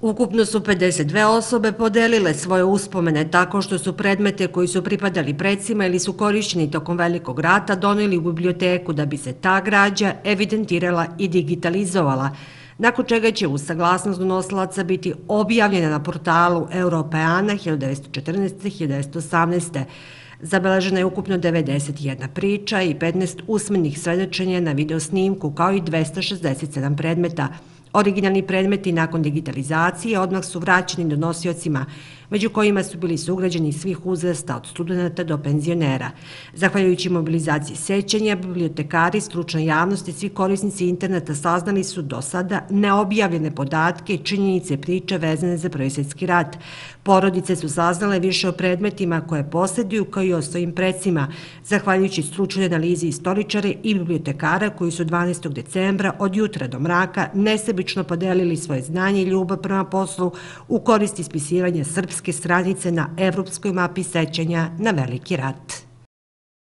Ukupno su 52 osobe podelile svoje uspomene tako što su predmete koji su pripadali predsima ili su korišćeni tokom velikog rata donili u biblioteku da bi se ta građa evidentirala i digitalizovala, nakon čega će u saglasnost donosilaca biti objavljena na portalu Europeana 1914-1918. Zabeležena je ukupno 91 priča i 15 usmenih svedočenja na videosnimku kao i 267 predmeta. Originalni predmeti nakon digitalizacije odmah su vraćeni donosiocima među kojima su bili sugrađeni svih uzrasta od studenta do penzionera. Zahvaljujući mobilizaciji sećanja, bibliotekari, stručna javnost i svi korisnici interneta saznali su do sada neobjavljene podatke i činjenice priče vezane za Prvoj rat. Porodice su saznale više o predmetima koje posjeduju kao i o svojim predsima, zahvaljujući stručnoj analizi istoričare i bibliotekara koji su 12. decembra od jutra do mraka nesebično podelili svoje znanje i ljubav prema poslu u koristi ispisivanja srpske stranice na evropskoj mapi sećanja na veliki rat.